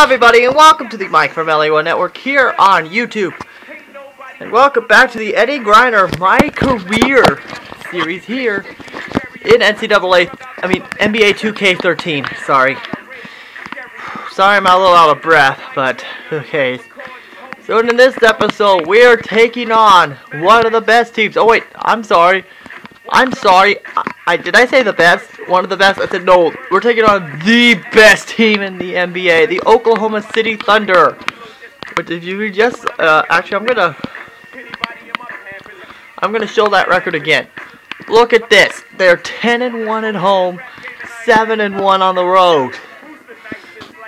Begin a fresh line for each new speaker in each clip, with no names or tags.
Hello, everybody, and welcome to the Mike from LA1 Network here on YouTube. And welcome back to the Eddie Griner My Career series here in NCAA, I mean, NBA 2K13. Sorry. Sorry, I'm a little out of breath, but okay. So, in this episode, we're taking on one of the best teams. Oh, wait, I'm sorry. I'm sorry. I, I, did I say the best? One of the best? I said no. We're taking on the best team in the NBA, the Oklahoma City Thunder. But if you just uh, actually, I'm gonna I'm gonna show that record again. Look at this. They're 10 and 1 at home, 7 and 1 on the road.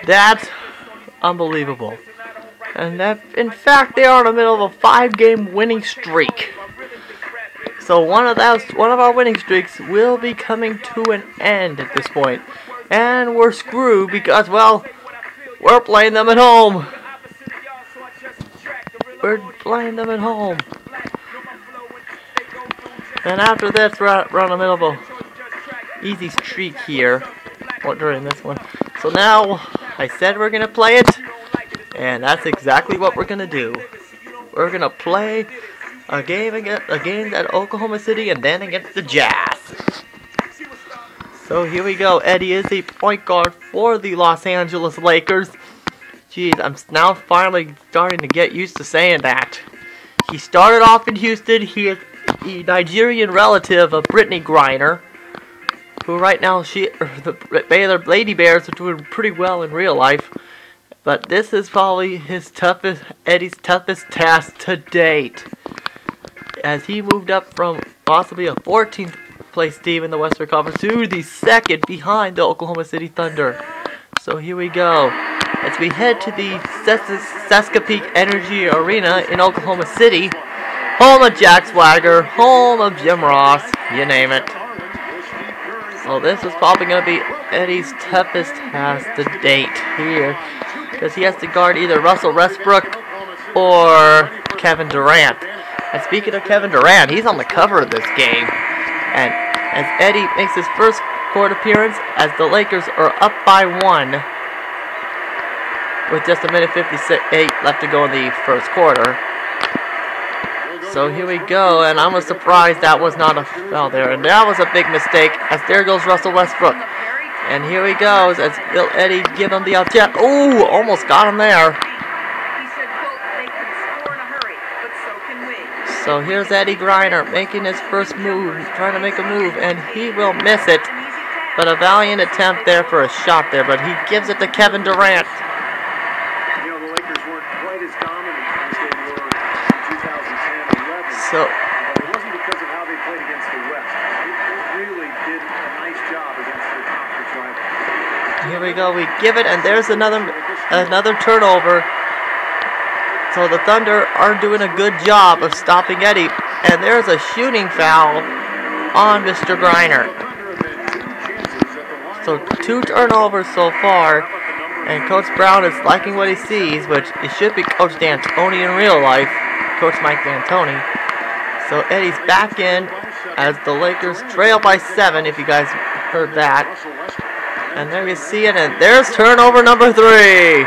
That's unbelievable. And that, in fact, they are in the middle of a five-game winning streak. So one of those, one of our winning streaks will be coming to an end at this point. And we're screwed because, well, we're playing them at home. We're playing them at home. And after this, we're, the middle of a easy streak here. Well, during this one. So now, I said we're going to play it. And that's exactly what we're going to do. We're going to play a game against a game at Oklahoma City and then against the Jazz. So here we go. Eddie is the point guard for the Los Angeles Lakers. Jeez, I'm now finally starting to get used to saying that. He started off in Houston. He is a Nigerian relative of Brittney Griner, who right now she er, the Baylor Lady Bears are doing pretty well in real life. But this is probably his toughest Eddie's toughest task to date as he moved up from possibly a 14th place team in the Western Conference to the second behind the Oklahoma City Thunder. So here we go. As we head to the Chesapeake Energy Arena in Oklahoma City, home of Jack Swagger, home of Jim Ross, you name it. So this is probably going to be Eddie's toughest task to date here. Because he has to guard either Russell Westbrook or Kevin Durant. And speaking of Kevin Durant, he's on the cover of this game. And as Eddie makes his first court appearance, as the Lakers are up by one, with just a minute 58 left to go in the first quarter. So here we go, and I'm surprised that was not a foul there. And that was a big mistake, as there goes Russell Westbrook. And here he goes, as Eddie give him the out jet. Ooh, almost got him there. So here's Eddie Griner making his first move, trying to make a move, and he will miss it. But a valiant attempt there for a shot there, but he gives it to Kevin Durant.
You know, the Lakers weren't quite as dominant as they were in 2010 11.
So,
But it wasn't because of how they played against the West. It, it really did a nice job against their conference rival.
here we go. We give it, and there's another another turnover. So the Thunder are doing a good job of stopping Eddie. And there's a shooting foul on Mr. Griner. So two turnovers so far. And Coach Brown is liking what he sees, which it should be Coach D'Antoni in real life. Coach Mike D'Antoni. So Eddie's back in as the Lakers trail by seven, if you guys heard that. And there you see it, and there's turnover number three.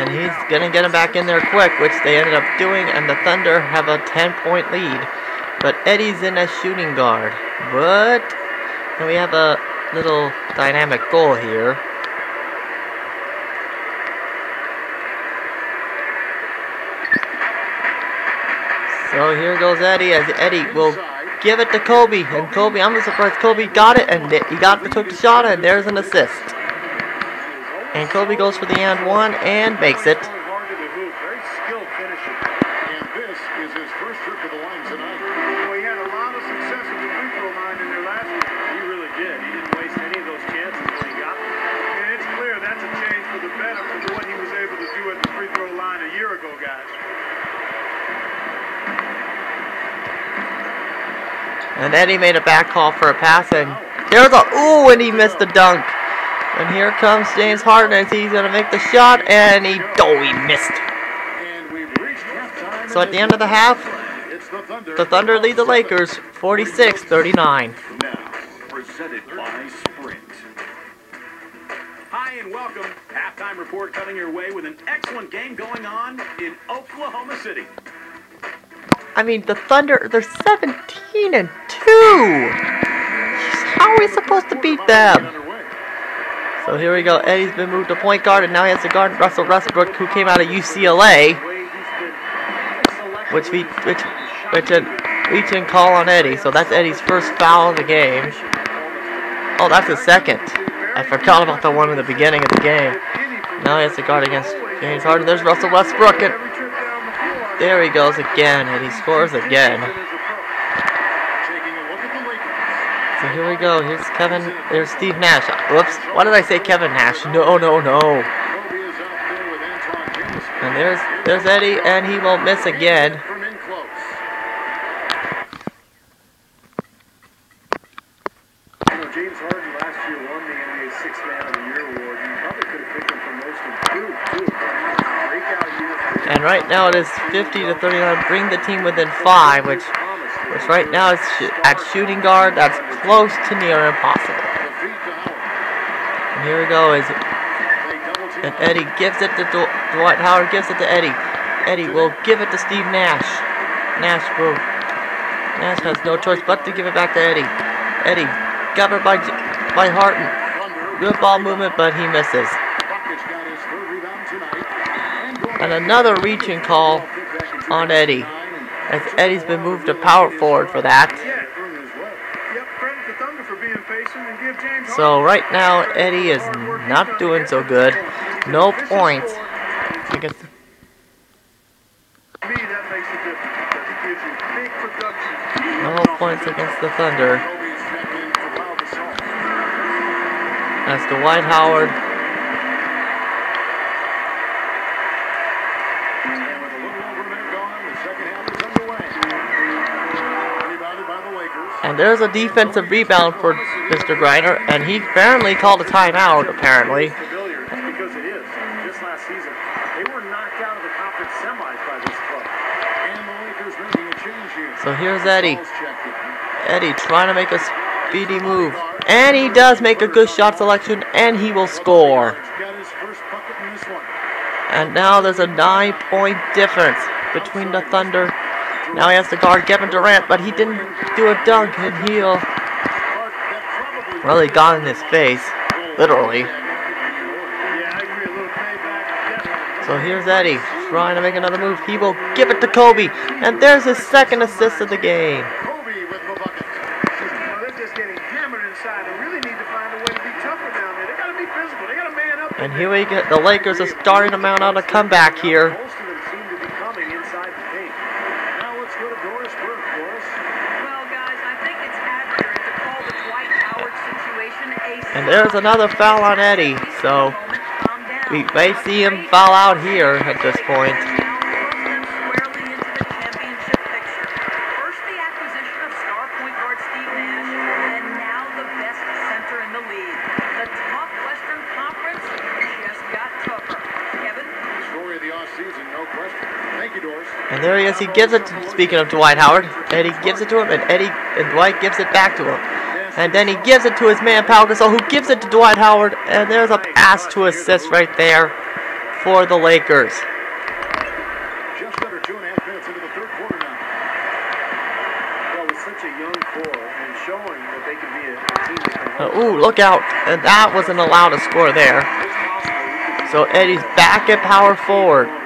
and he's gonna get him back in there quick, which they ended up doing, and the Thunder have a 10 point lead. But Eddie's in as shooting guard. But and we have a little dynamic goal here. So here goes Eddie as Eddie will give it to Kobe. And Kobe, I'm surprised Kobe got it and he got took the shot and there's an assist. And Kobe goes for the and one and makes it.
And
Eddie made a back call for a pass, and there's a ooh, and he missed the dunk. And here comes James Harden as he's gonna make the shot, and he oh he missed.
And we've reached halftime.
So at the end of the half,
the Thunder.
lead the Lakers 46-39.
Now, presented by Sprint.
Hi and welcome. Halftime report coming your way with an excellent game going on in Oklahoma City.
I mean, the Thunder, they're 17 and 2. How are we supposed to beat them? So here we go. Eddie's been moved to point guard, and now he has to guard Russell Westbrook, who came out of UCLA, which we which which a reach-in call on Eddie. So that's Eddie's first foul of the game. Oh, that's his second. I forgot about the one in the beginning of the game. Now he has to guard against James Harden. There's Russell Westbrook, and there he goes again, and he scores again.
Taking a look at the Lakers.
So here we go. Here's Kevin. There's Steve Nash. Whoops. Why did I say Kevin Nash? No, no, no.
Kobe is out there with Antoine Jamison.
And there's there's Eddie, and he won't miss again.
From in close.
You know, James Harden last year won the NBA Sixth Man of the Year award. You probably could have picked him for most improved, too. Breakout year for
And right now it is 50 to 39. Bring the team within five, which. Right now is sh- at shooting guard. That's close to near impossible. And here we go. Is and Eddie gives it to Dw- Dwight Howard. Gives it to Eddie. Eddie will give it to Steve Nash. Nash will. Nash has no choice but to give it back to Eddie. Eddie covered by by
Harden.
Good ball movement, but he misses.
And
another reaching call on Eddie. As Eddie's been moved to power forward for that. So right now. Eddie is not doing so good. No points. no points against the Thunder. As Dwight Howard there's a defensive rebound for Mr. Griner, and he apparently called a timeout. Apparently, so here's Eddie. Eddie trying to make a speedy move, and he does make a good shot selection, and he will score. And now there's a nine-point difference between the Thunder. Now he has to guard Kevin Durant, but he didn't do a dunk, and
that
really got in his face, literally.
Yeah, I agree. A little payback, definitely.
So here's Eddie trying to make another move. He will give it to Kobe, and there's his second assist of the game.
Kobe with the bucket.
Well, they're just getting hammered inside. They really need to find a way to be tougher down there. They got to be physical. They got to man up.
And here we get the Lakers are starting to mount on a comeback here.
Most of them seem to be coming inside the paint.
Now let's go to Doris Burke. Doris.
Well, guys, I think it's accurate to call the Dwight Howard situation a
And there's another foul on Eddie, so we may see him foul out here at this point.
And
there he is. He gives it. To, speaking of Dwight Howard, Eddie gives it to him, and Eddie and Dwight gives it back to him. And then he gives it to his man Pau Gasol, who gives it to Dwight Howard, and there's a pass to assist right there for the Lakers.
Just under two and a half minutes into the third quarter now.
Well, with such a young core and showing that they can be a, a team that can
Uh, ooh, look out! And that wasn't allowed to score there.
It's possible we could
So Eddie's back at power forward.
run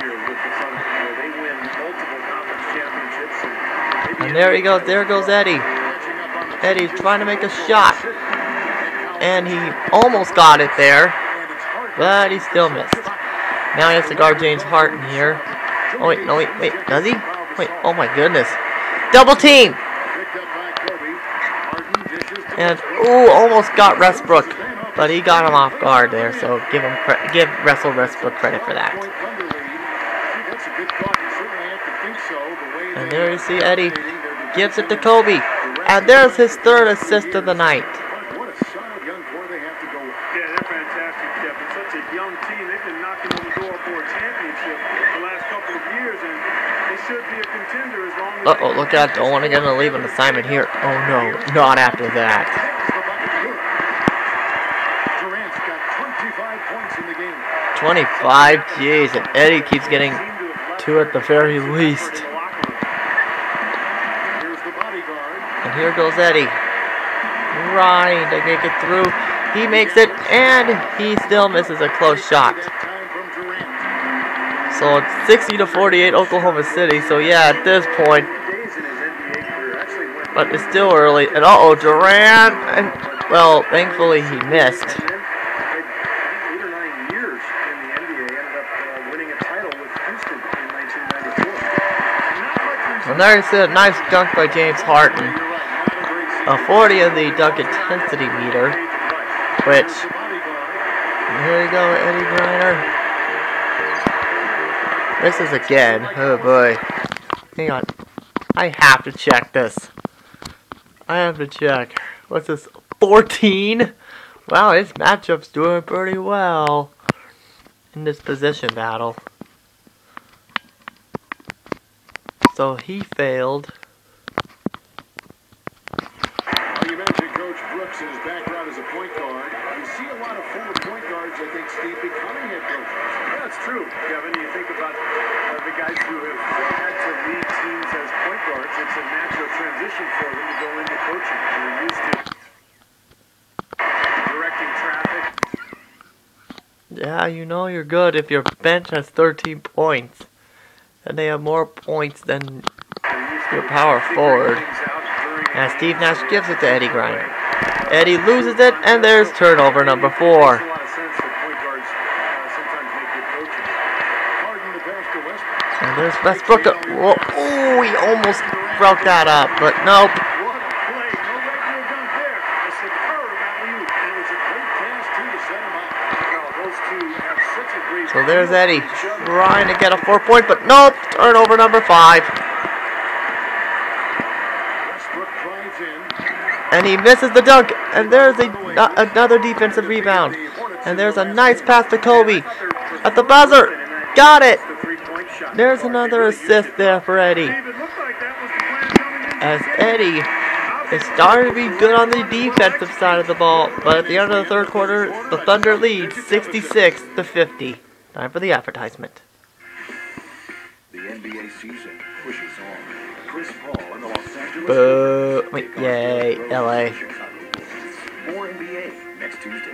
here with the Thunder, where they win multiple conference championships. And, maybe
And there he goes. There goes Eddie.
Catching up on the
Eddie's trying to make a shot, and he almost got it there, but he still missed. Now he has to guard James Harden here. Oh wait, no wait, wait, does he? Wait, oh my goodness. Double team! And ooh, almost got Westbrook, but he got him off guard there. So give him give Russell Westbrook credit for that. And there you see Eddie gives it to. Kobe. And there's his third assist of the night.
What a solid young core they have to go with.
Yeah, they're fantastic, Kevin. Such a young team. They've been knocking on the door for a championship the last couple of years, and they should be a contender as long as.
Uh oh, look out. Don't want to get a leave an assignment here. Oh no, not after that.
Durant's got 25 points in the game.
25, jeez, and Eddie keeps getting two at the very least.
Here's the bodyguard.
And here goes Eddie. Trying to get it through. He makes it, and he still misses a close shot. So it's 60 to 48 Oklahoma City. So yeah, at this point, but it's still early. And uh oh, Durant, and well, thankfully he missed.
and then played eight or nine years in the NBA. Ended up winning a title with Houston in 1994. Not much
And there's a nice dunk by James Harden.
A
40 in the dunk intensity meter, which. Here you go, Eddie Griner. This is again. Oh boy. Hang on. I have to check this. I have to check. What's this? 14? Wow, his matchup's doing pretty well in this position battle. So he failed.
Well, you mentioned Coach Brooks and his background as a point guard. You see a lot of former point guards, I think, Steve, becoming head coaches.
Yeah, it's true, Kevin. You think about uh, the guys who have had to lead teams as point guards. It's a natural transition for them to go into coaching. They're used to directing traffic.
Yeah, you know you're good if your bench has 13 points. And they have more points than
They're used to
your power forward.
things out during
And Steve Nash gives it to Eddie Griner. Eddie loses it, and there's turnover number four. And there's Westbrook. Whoa, oh, he almost broke that up, but nope. So there's Eddie trying to get a four point, but nope. Turnover number five.
Westbrook drives in.
And he misses the dunk. And there's a, no- another defensive rebound. And there's a nice pass to Kobe. At the buzzer. Got it. There's another assist there for Eddie. As. Eddie is starting to be good on the defensive side of the ball, but at the end of the third quarter, the Thunder lead 66 to 50. Time for the advertisement.
The NBA season pushes on. Chris Paul and the Los Angeles
Boo. Wait, yay, LA.
More NBA next Tuesday.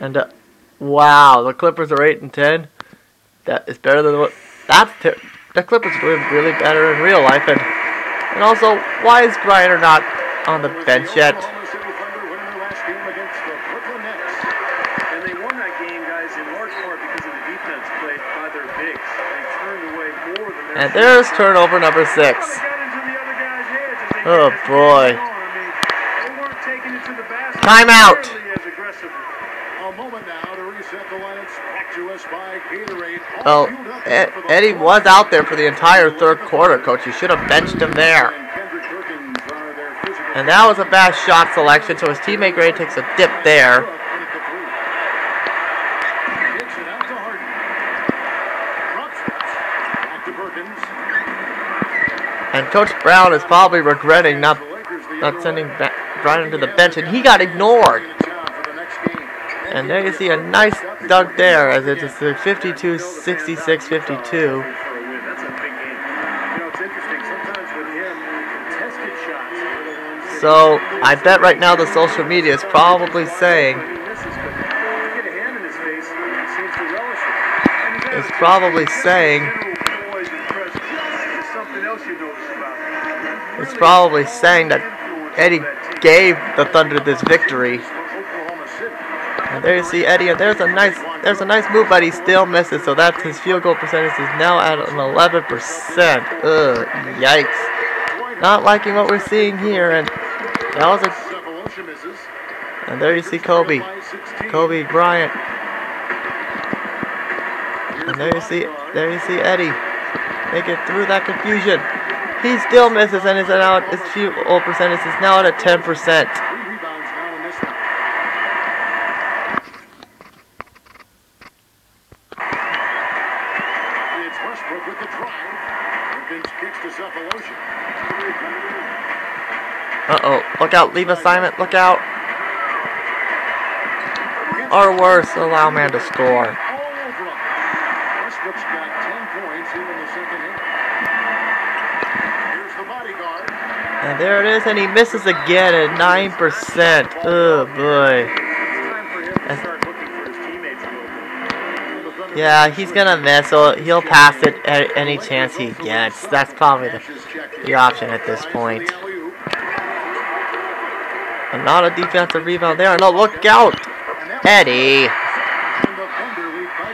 And uh, wow, the Clippers are 8 and 10. That is better than what. That's ter- the Clippers are doing really better in real life. And and also, why is Griner not on the bench yet?
By
Gatorade.
Oh,
All fueled up
Ed-
for the
Eddie was out there for the entire third quarter, coach. You should have benched him there.
And
And that was a bad shot selection, so his teammate Gray takes a dip there.
Kicks it out to Harden. Drops it. Back to Perkins.
And Coach Brown is probably regretting not not sending Brian to the bench, and he got ignored. And there you see a nice dunk there, as it's a 52 66 52.
For a win. That's a big game. You know, it's interesting. Sometimes with him, contested shots are the ones that
So I bet right now the social media is probably saying,
he probably but you get a hand in his face, he seems to relish it. And he's
is
had a
probably saying,
general poise and presence. It's something else you notice about
probably saying that Eddie gave the Thunder this victory. And there you see Eddie, and there's a nice, there's a nice move, but he still misses. So that's his field goal percentage is now at an 11%. Ugh, yikes! Not liking what we're seeing here, and that was a, and there you see Kobe, Kobe Bryant, and there you see, there you see Eddie. make it through that confusion. He still misses and is now his field goal percentage is now at a 10%.
Three rebounds now in this one. It's Westbrook with the drive. Perkins kicks to Sefolosha.
Uh-oh. Look out. Leave assignment. Look out. Or worse, allow man to score.
All over him. Westbrook's got 10 points here in the second half. Here's the bodyguard.
And there it is, and he misses again at 9%. Oh, boy.
To.
Yeah, he's gonna miss, so he'll pass it at any chance he gets. That's probably the, the option at this point. And not a defensive rebound there. No, look out! Eddie!
And the Thunder lead by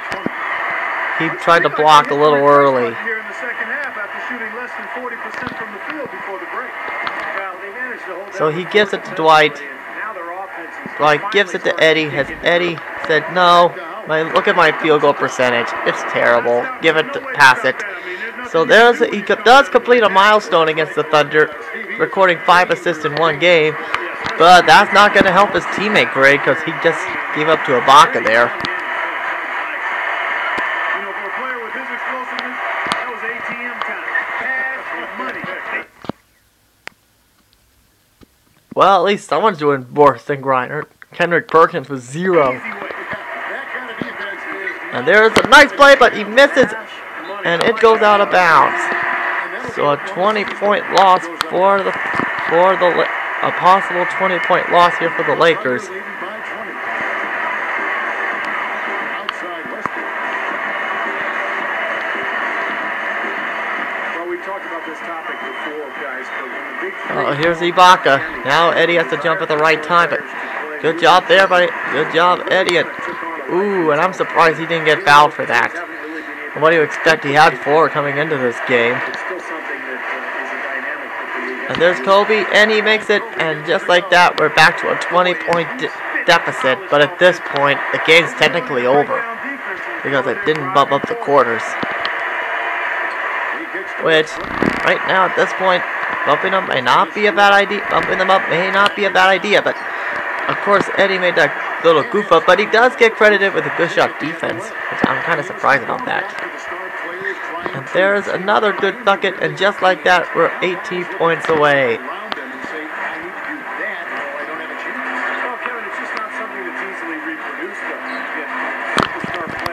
20.
He tried to block a little early.
Here in the second half after shooting less than 40% from the field before the break. Well, they managed to hold
So he gives it to Dwight. Dwight gives it to Eddie. Has Eddie said no? My look at my field goal percentage. It's terrible. Give it, to, pass it. So there's he does complete a milestone against the Thunder, recording five assists in one game. But that's not going to help his teammate Greg because he just gave up to Ibaka there.
You know, for a player with his explosiveness, that was ATM time. Cash and money.
Well, at least someone's doing worse than Griner. Kendrick Perkins was zero. And there's a nice play, but he misses, and it goes out of bounds. So a 20-point loss for the for the a possible 20-point loss here for the Lakers.
leading by 20. Outside Westbrook.
Well, we talked about this topic before, guys, but when the big three
Oh, here's Ibaka. Now Eddie has to jump at the right time, but good job there, buddy. Good job, Eddie. Ooh, and I'm surprised he didn't get fouled for that. what do you expect? He had four coming into this game. And there's Kobe, and he makes it. And just like that, we're back to a 20-point de- deficit. But at this point, the game's technically over because it didn't bump up the quarters. Which, right now at this point, bumping them may not be a bad idea. Bumping them up may not be a bad idea, but of course Eddie made that little goof up, but he does get credited with a good shot defense, which I'm kind of surprised about that. And there's another good bucket, and just like that, we're 18 points away.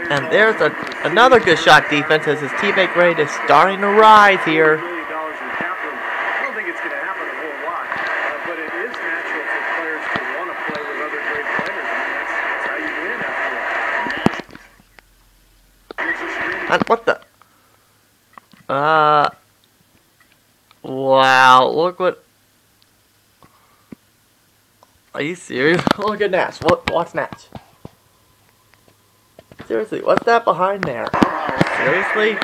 and
there's a, another good shot defense as his teammate Grade is starting to rise here.
Million dollars in capital. I don't think it's going to happen a whole lot, uh, but it is natural for players to want to play with other great players. I mean, that's, that's how you win after all.
Gives a screen.
And what the? Uh. Wow, look what. Are you serious? look at Nash. What? What's Nash? Seriously, what's that behind there? Seriously?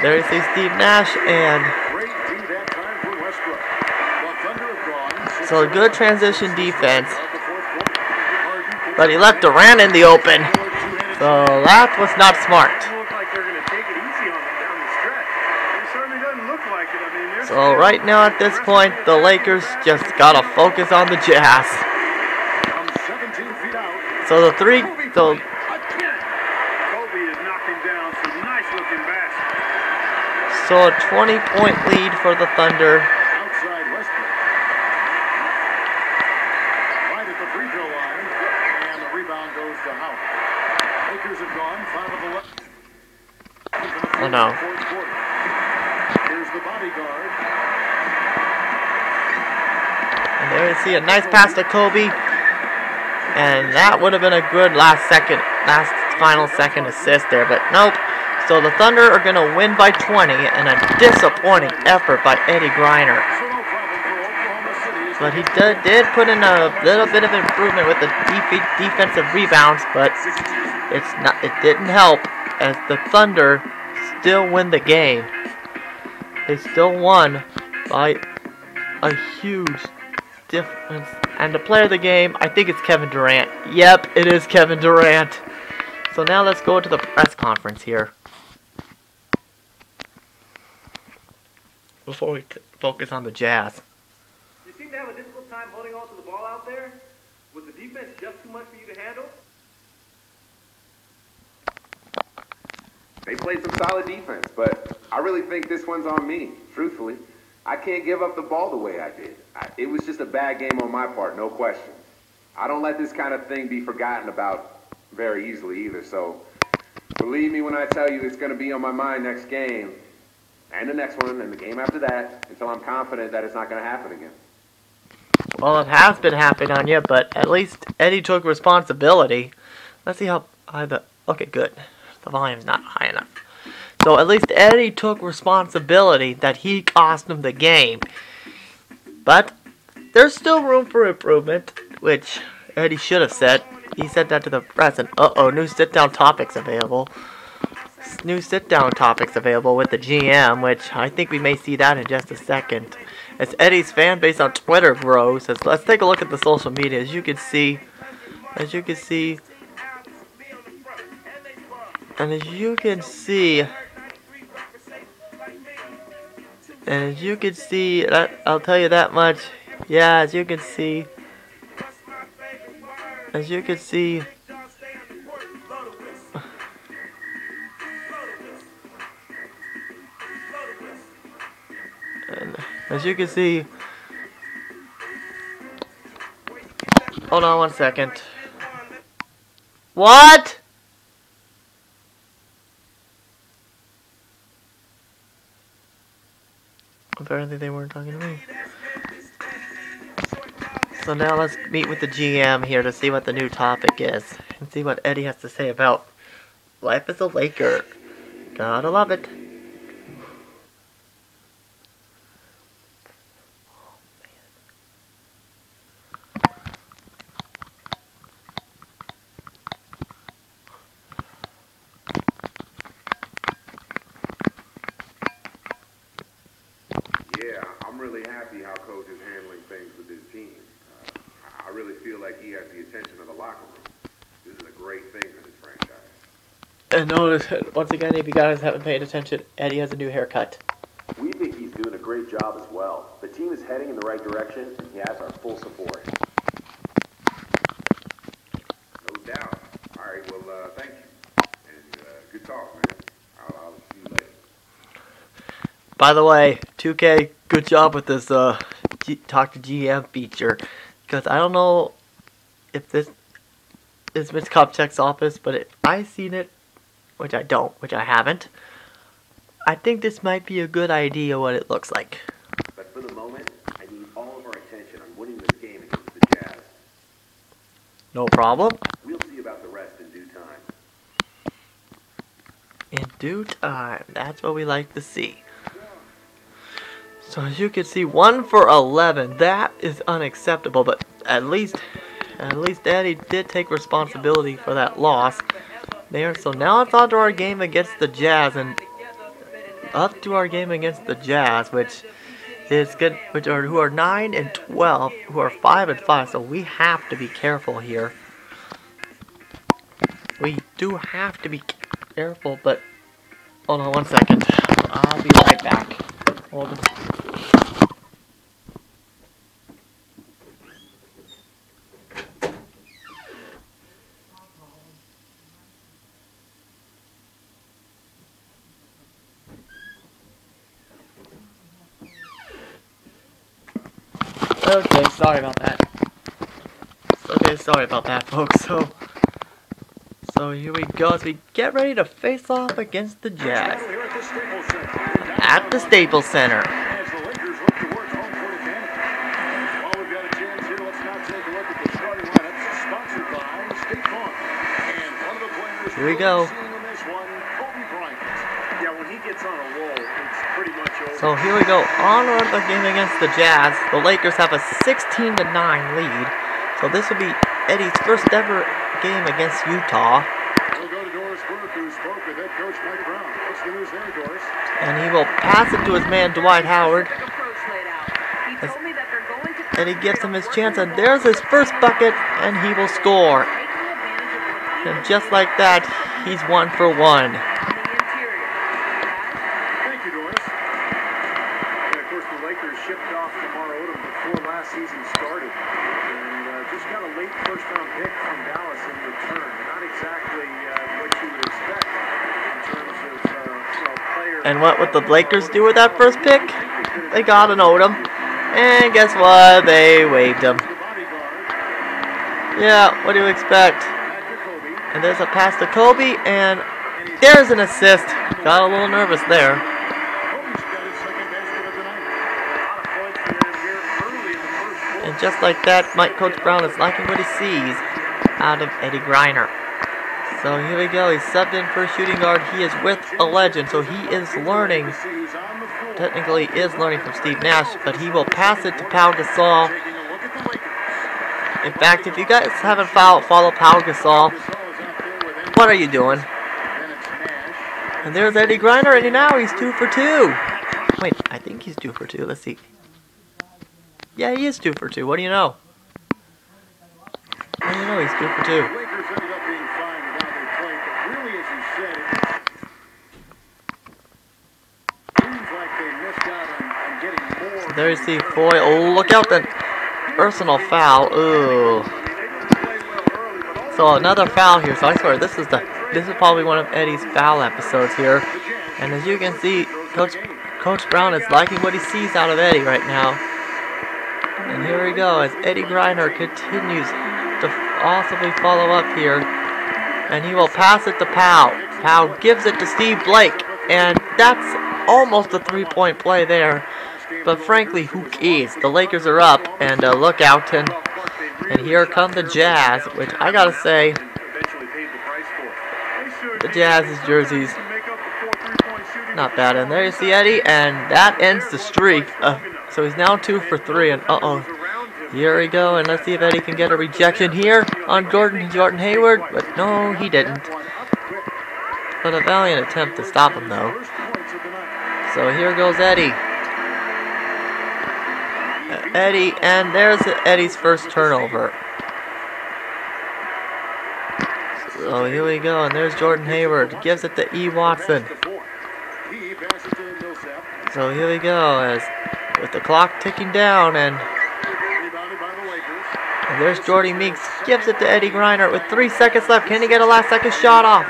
There you see Steve Nash, and so
of
good transition defense. But he left Durant in the open. So that was not smart.
Doesn't look like they're going to take it easy on them down the stretch. It certainly doesn't look like it. I mean, they're
So right now at this point, the Lakers just gotta focus on the Jazz.
from 17 feet out.
So the three,
baskets.
so a 20 point lead for the Thunder.
Outside Westbrook. Right at the free throw line. And the rebound goes to Howard. Lakers have gone 5 of 11.
Oh, no.
Fourth quarter. Here's the bodyguard.
And there you see a nice pass to Kobe. And that would have been a good last second, last final second assist there, but nope. So the Thunder are going to win by 20 and a disappointing effort by Eddie Griner. But he did, did put in a little bit of improvement with the def- defensive rebounds, but it's not. It didn't help as the Thunder still win the game. They still won by a huge difference. And the player of the game, I think it's Kevin Durant. Yep, it is Kevin Durant. So now let's go to the press conference here. before we t- focus on the Jazz.
You seem to have a difficult time holding on to the ball out there. Was the defense just too much for you to handle?
They played some solid defense, but I really think this one's on me, truthfully. I can't give up the ball the way I did. I, it was just a bad game on my part, no question. I don't let this kind of thing be forgotten about very easily either, so believe me when I tell you it's going to be on my mind next game, and the next one, and the game after that, until I'm confident that it's not going to happen again.
Well, it has been happening on you, but at least Eddie took responsibility. Let's see how high the. Okay, good. The volume's not high enough. So at least Eddie took responsibility that he cost him the game. But there's still room for improvement, which Eddie should have said. He said that to the press, and uh oh, new sit down topics available. New sit down topics available with the GM, which I think we may see that in just a second. As Eddie's fan base on Twitter grows, as, let's take a look at the social media. As you can see, as you can see, and as you can see, and as you can see, I'll tell you that much. Yeah, as you can see, as you can see, as you can see, hold on one second. What? Apparently they weren't talking to me. So now let's meet with the GM here to see what the new topic is and see what Eddie has to say about life as a Laker. Gotta love it.
Yeah, I'm really happy how coach is handling things with his team. Uh, I really feel like he has the attention of the locker room. This is a great thing for this franchise.
And notice, once again, if you guys haven't paid attention, Eddie has a new haircut.
We think he's doing a great job as well. The team is heading in the right direction, and he has our full support.
No doubt. All right, well, uh, thank you. And uh, good talk, man. I'll, I'll see you later.
By the way, 2K, good job with this uh, G- talk to GM feature. Because I don't know if this is Mitch Kupchak's office, but if I seen it, which I don't, which I haven't, I think this might be a good idea what it looks like.
But for the moment, I need all of our attention on winning this game against the Jazz.
No problem.
We'll see about the rest in due time.
In due time, that's what we like to see. So as you can see, one for eleven. That is unacceptable. But at least, at least Eddie did take responsibility for that loss. There. So now it's on to our game against the Jazz, and up to our game against the Jazz, which is good, which are who are nine and twelve, who are five and five. So we have to be careful here. We do have to be careful, but hold on one second. I'll be right back. Hold on. Okay, sorry about that. Okay, sorry about that, folks. So, so here we go as we get ready to face off against the Jazz
at the Staples Center. Here
we
Staples
So here we go. On with the game against the Jazz. The Lakers have a 16 to 9 lead. So this will be Eddie's first ever game against Utah.
We'll go to Doris Burke, who spoke with head coach Mike Brown. What's the news there, Doris?
And he will pass it to his man Dwight Howard.
Approach laid out. He
As-
told me that they're going to
And he gives him his chance, and there's his first bucket, and he will score.
taking advantage of what he
And just like that, he's one for one.
on the interior. Guys,
Thank you, Doris. Yeah,
shipped off Lamar Odom before last season started. And uh, just got a late first round pick from Dallas in return. Not exactly uh, what you would expect in terms of uh, you know, player.
What would the Lakers do with that first pick? They got an Odom. And guess what? They waived him. Yeah, what do you expect? And there's a pass to Kobe, and there's an assist. Got a little nervous there. And just like that, Mike Coach Brown is liking what he sees out of Eddie Griner. So here we go. He's subbed in for shooting guard. He is with a legend, so he is learning. Technically, is learning from Steve Nash, but he will pass it to Pau Gasol. In fact, if you guys haven't followed, follow Pau Gasol, what are you doing? And there's Eddie Griner, and now he's two for two. Wait, I think he's two for two. Let's see. Yeah, he is two for two. What do you know? What do you know? He's two for two.
Lakers ended up being fine with how they played, but really, as you said, it seems like they missed out on, on getting more.
So there you see Foy. Oh, look out! The personal foul. Ooh. So another foul here. So I swear this is the this is probably one of Eddie's foul episodes here. And as you can see, Coach Coach Brown is liking what he sees out of Eddie right now. And here we go as Eddie Griner continues to possibly follow up here. And he will pass it to Powell. Powell gives it to Steve Blake. And that's almost a three-point play there. But frankly, who cares? The Lakers are up. And uh, look out. And, and here come the Jazz. Which I gotta say, the Jazz's jerseys not bad. And there you see Eddie, and that ends the streak. Uh, so he's now two for three, and uh-oh. Here we go, and let's see if Eddie can get a rejection here on Gordon Jordan Hayward. But no, he didn't. But a valiant attempt to stop him, though. So here goes Eddie. Eddie, and there's Eddie's first turnover. So here we go, and there's Jordan Hayward. Gives it to E. Watson. So here we go, as with the clock ticking down, and, and there's Jordy Meeks. Gives it to Eddie Griner with three seconds left. Can he get a last second shot off?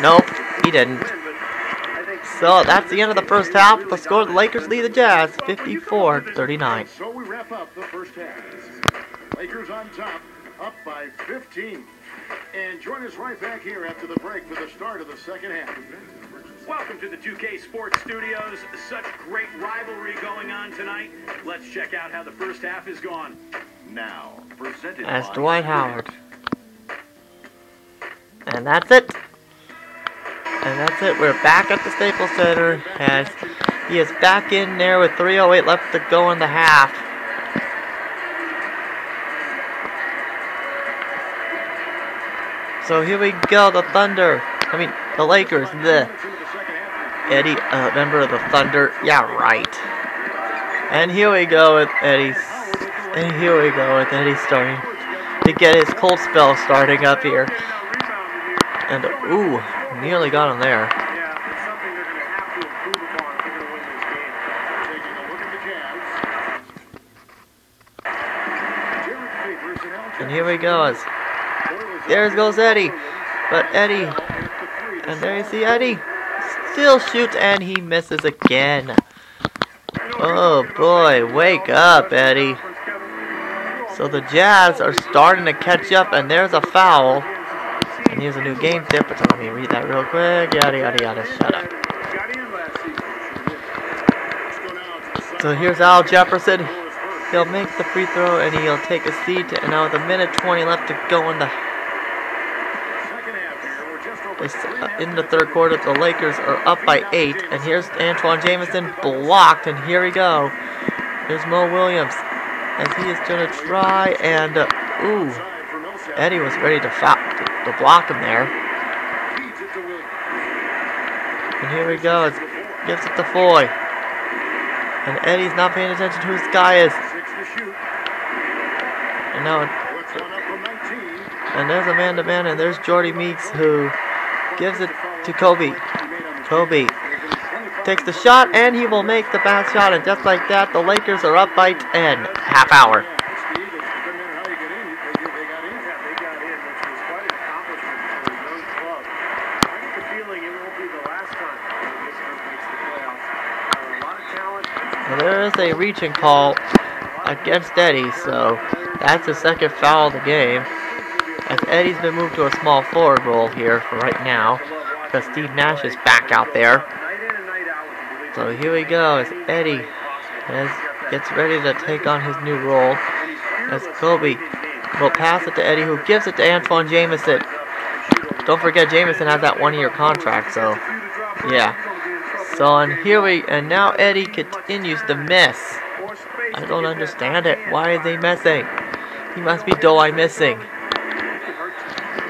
Nope, he didn't. So that's the end of the first half. The score, the Lakers lead the Jazz 54-39.
So we wrap up the first half. Lakers on top, up by 15. And join us right back here after the break for the start of the second half.
Welcome to the 2K Sports Studios. Such great rivalry going on tonight. Let's check out how the first half is gone.
Now, presented
As
by
Dwight Howard. And that's it. And that's it. We're back at the Staples Center as he is back in there with 3.08 left to go in the half. So here we go, the Thunder. I mean, the Lakers. The Eddie, a member of the Thunder. Yeah, right. And here we go with Eddie's. And here we go with Eddie starting to get his cold spell starting up here. And ooh, nearly got him there.
Yeah, it's something they're going to have to improve upon if they're going to win this game. Taking a look at the Jazz. Jared Favors and
And here we go as there goes Eddie. But Eddie, and there you see Eddie, still shoots and he misses again. Oh boy, wake up, Eddie. So the Jazz are starting to catch up, and there's a foul. And here's a new game tip. But let me read that real quick. Yada yada yada. Shut up.
to
So here's Al Jefferson. He'll make the free throw and he'll take a seat. And now with a minute 20 left to go in the uh, in the third quarter, the Lakers are up by eight, and here's Antoine Jamison blocked, and here we go. Here's Mo Williams, as he is gonna try, and uh, ooh. Eddie was ready to to, to block him there.
To.
And here we go, gives it to Foy, and Eddie's not paying attention to who this guy is,
to
and now,
Puts one up from 19.
and there's a man-to-man, and there's Jordy Meeks who gives it to Kobe. Kobe takes the shot, and he will make the bad shot, and just like that, the Lakers are up by 10. Half hour.
It's the Eagles. It doesn't matter how you get in. They, did- they got in.
Yeah, they got in, which was quite an accomplishment for a young club. I get the feeling it won't be the last time that this group makes the playoffs. Uh, a lot of talent.
Is a reaching call against Eddie, so that's the second foul of the game. As Eddie's been moved to a small forward role here for right now, because Steve Nash is back out there. So here we go as Eddie as gets ready to take on his new role. As Kobe will pass it to Eddie, who gives it to Antoine Jamison. Don't forget, Jamison has that one-year contract, so yeah. So and here we and now Eddie continues to miss. I don't understand it. Why is he missing? He must be doe-eye missing.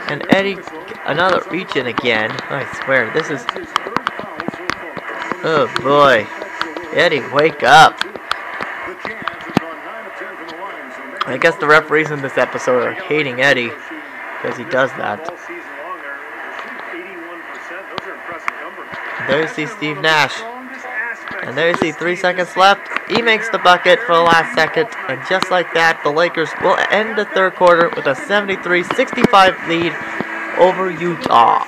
And Eddie, another reach in again. I swear, this is. Oh boy. Eddie, wake up. I guess the referees in this episode are hating Eddie because he does that.
all season long. They're shooting 81%. Those are impressive numbers.
There you see Steve Nash. And there you see three seconds left. He makes the bucket for the last second. And just like that, the Lakers will end the third quarter with a 73-65 lead over Utah.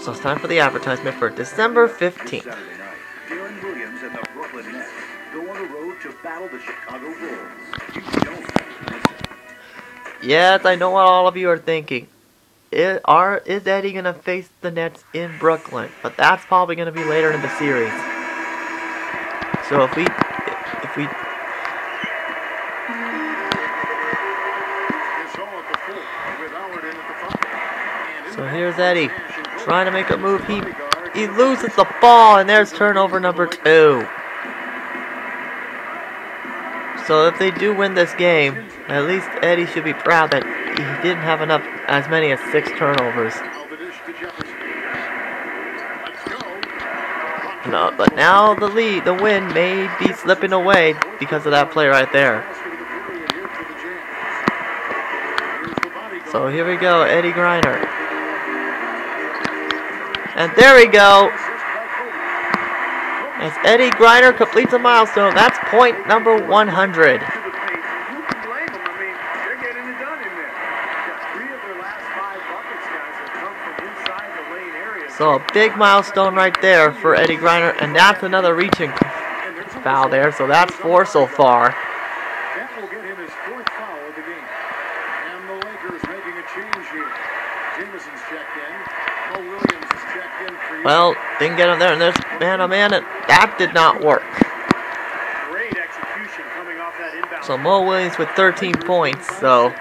So it's time for the advertisement for December 15th.
Deron Williams and the Brooklyn Nets go on the road to battle the Chicago Bulls.
Yes, I know what all of you are thinking. Is, are, is Eddie going to face the Nets in Brooklyn? But that's probably going to be later in the series. So if we, if we,
it
so here's Eddie trying to make a move. He, he loses the ball, and there's turnover number two. So if they do win this game, at least Eddie should be proud that he didn't have enough, as many as six turnovers. No, but now the lead, the win may be slipping away because of that play right there. So here we go, Eddie Griner. And there we go. As Eddie Griner completes a milestone, that's point number 100.
To the paint. Who can blame them? I mean, they're getting it done in there. Yeah, three of their last five buckets, guys, have come from inside the lane area.
So a big milestone right there for Eddie Griner, and that's another reaching foul there. So that's four so far.
That will get him his fourth foul of the game. And the Lakers making a change here. Jamison's checked in. Mo Williams is checked in for you.
Well, didn't get him there, and there's man, oh man, and that did not work.
Great execution coming off that inbound.
So Mo Williams with 13 points. So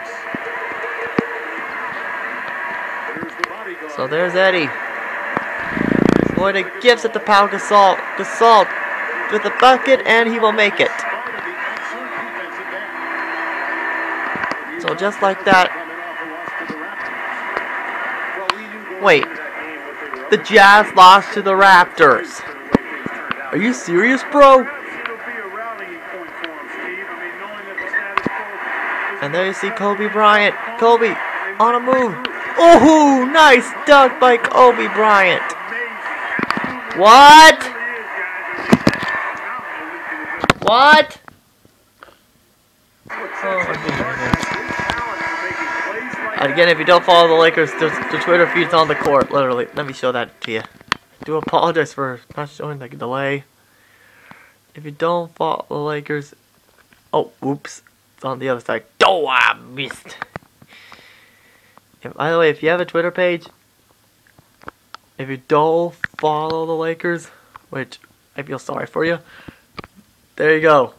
There's the bodyguard.
so there's Eddie. Boy, gives it to Pau Gasol. Gasol with the bucket, and he will make it. So just like that, Wait. the Jazz lost to the Raptors. Are you serious, bro? And there you see Kobe Bryant. Kobe on a move. Oh, nice dunk by Kobe Bryant. What?
really is, guys. I mean,
What? Oh,
sets
my
him apart
goodness.
is his talent for making plays like that.
Again, if you don't follow the Lakers, the, the Twitter feed's on the court, literally. Let me show that to you. do apologize for not showing the delay. If you don't follow the Lakers, oh, oops, it's on the other side. Oh, I missed. And by the way, if you have a Twitter page, if you don't follow the Lakers, which I feel sorry for you, there you go.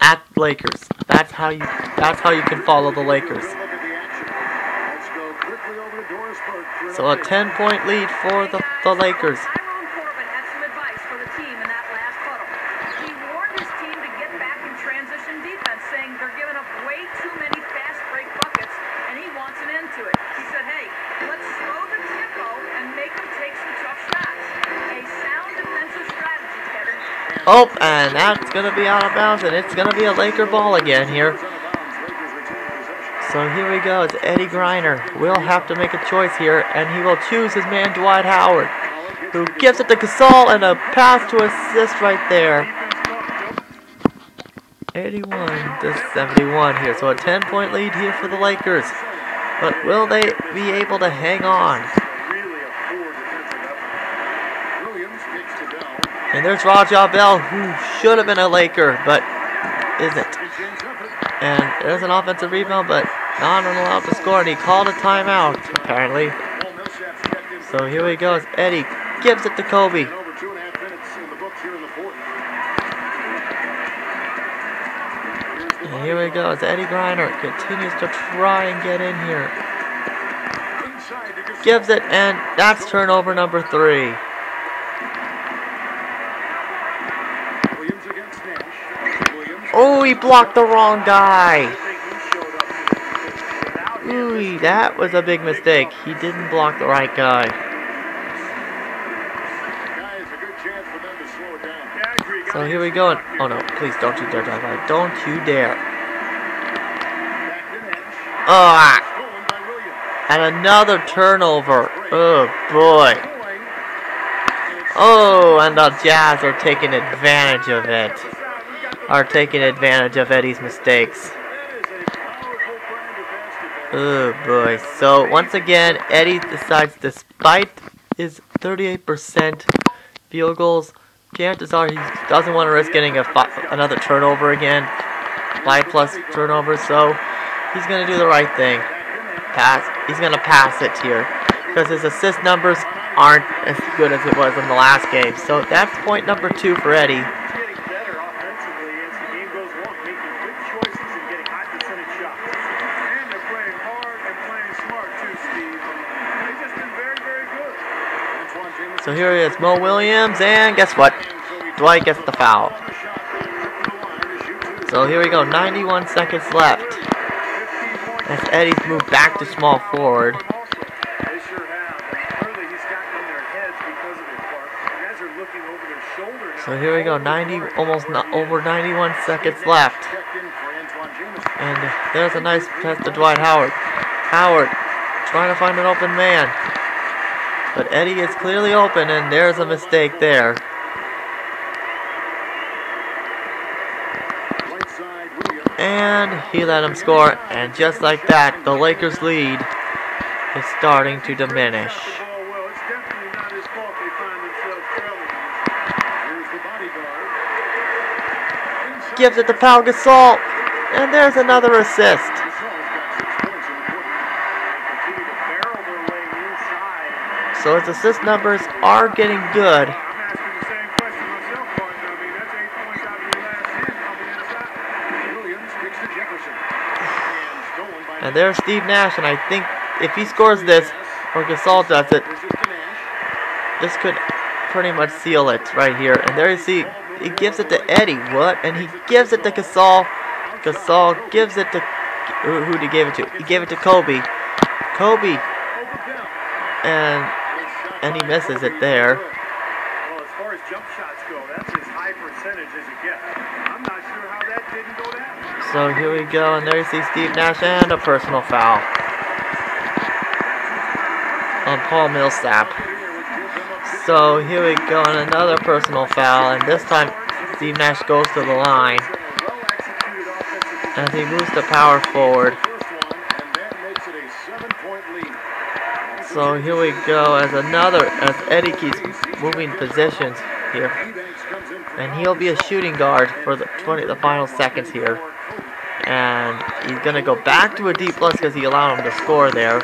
At Lakers. That's how you. That's how you can follow the Lakers. So a 10 point lead for the, the Lakers.
Tyrone Corbin had some advice for the team in that last huddle. He warned his team to get back in transition defense, saying they're giving up way too many fast break buckets, and he wants an end to it. He said, hey, let's slow the tempo and make them take some tough shots. A sound defensive strategy, Kevin.
Oh, and that's going to be out of bounds, and it's going to be a Laker ball again here. So here we go. It's Eddie Griner. We'll have to make a choice here, and he will choose his man Dwight Howard, who gives it to Gasol and a pass to assist right there. 81 to 71 here. So a 10 point lead here for the Lakers. But will they be able to hang on?
Really a poor defensive effort. Williams kicks to Bell.
And there's Raja Bell, who should have been a Laker, but isn't. And there's an offensive rebound, but not allowed to score. And he called a timeout, apparently. So here we go. As Eddie gives it to Kobe.
And here
we go. As Eddie Griner continues to try and get in here. Gives it, and that's turnover number three.
Williams against Nash.
He blocked the wrong guy. Ooh, that was a big mistake. He didn't block the right guy. So here we go. Oh no, please don't you dare. Don't you dare. Ah, and another turnover. Oh. Boy. Oh, and the Jazz are taking advantage of it. Are taking advantage of Eddie's mistakes. Oh boy. So once again, Eddie decides despite his 38% field goals, chances are he doesn't want to risk getting another turnover again. Five plus turnovers, so he's gonna do the right thing. Pass. He's gonna pass it here because his assist numbers aren't as good as it was in the last game. So that's point number two for Eddie.
getting better offensively as the game goes along, making good choices and getting high percentage shots.
And they're playing hard and playing smart too, Steve. They've just been very, very good. Antoine Jamison.
So here he is, Mo Williams, and guess what? Dwight gets the foul. So here we go, 91 seconds left. As Eddie's moved back to small forward. So here we go, 90, almost over 91 seconds left. And there's a nice pass to Dwight Howard. Howard trying to find an open man. But Eddie is clearly open, and there's a mistake there. And he let him score. And just like that, the Lakers' lead is starting to diminish. Gives it to Pau Gasol. And there's another assist.
Gasol's got six points in the quarter.
Continue to barrel their way inside.
So his assist numbers are getting good.
And
there's Steve Nash. And I think if he scores this, or Gasol does it,
this
could pretty much seal it right here. And there you see, he gives it to Eddie. What? And he gives it to Gasol. Gasol gives it to who, who did he give it to? He gave it to Kobe. Kobe, and and he misses it there.
Well, as far as jump shots go, that's as high percentage as it gets. I'm not sure how that didn't go down.
So here we go, and there you see Steve Nash and a personal foul on Paul Millsap. So here we go, and another personal foul, and this time Steve Nash goes to the line as he moves the power forward.
First one, and that makes it a seven-point lead.
So here we go as another as Eddie keeps moving positions here, and he'll be a shooting guard for the 20 the final seconds here. And he's gonna go back to a deep plus because he allowed him to score there.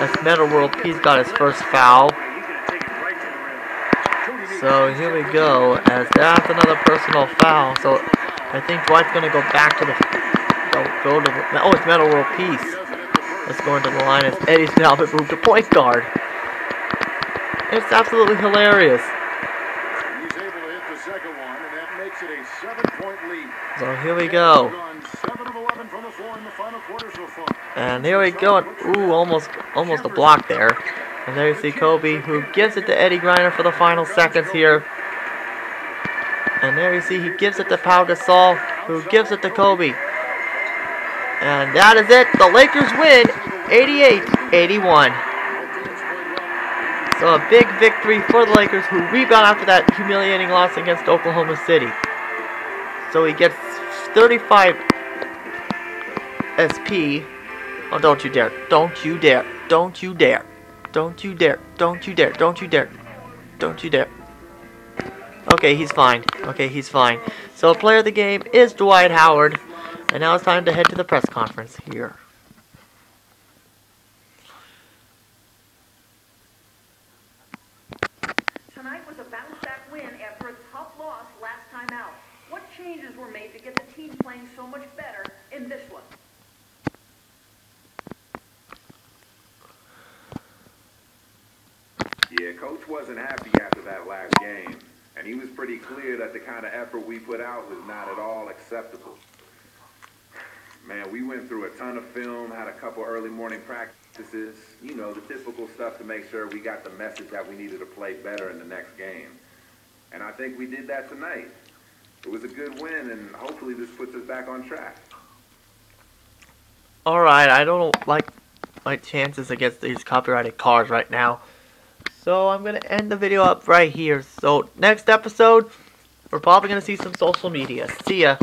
As Metta World Peace got his first foul. So here we go, as that's another personal foul. So I think Dwight's gonna go back to the go, go to the, oh it's Metta World Peace. Let's go into the line as Eddie's now been moved to point guard. It's absolutely hilarious.
He's able to hit the second one, and that makes it a seven-point lead.
So here we go.
Gone seven of 11 from the floor in the final quarter so far.
And here we go. Ooh, almost almost a block there. And there you see Kobe who gives it to Eddie Griner for the final seconds here. And there you see he gives it to Pau Gasol, who gives it to Kobe. And that is it. The Lakers win 88-81. So a big victory for the Lakers who rebound after that humiliating loss against Oklahoma City. So he gets 35 SP. Oh, don't you dare. Don't you dare. Don't you dare. Don't you dare. Don't you dare. Don't you dare. Don't you dare. Okay, he's fine. Okay, he's fine. So player of the game is Dwight Howard. And now it's time to head to the press conference here.
Tonight was a bounce-back win after a tough loss last time out. What changes were made to get the team playing so much better in this one?
Yeah, coach wasn't happy after that last game, and he was pretty clear that the kind of effort we put out was not at all acceptable. Man, we went through a ton of film, had a couple early morning practices, you know, the typical stuff to make sure we got the message that we needed to play better in the next game. And I think we did that tonight. It was a good win, and hopefully this puts us back on track.
Alright, I don't like my chances against these copyrighted cars right now. So I'm going to end the video up right here. So next episode, we're probably going to see some social media. See ya.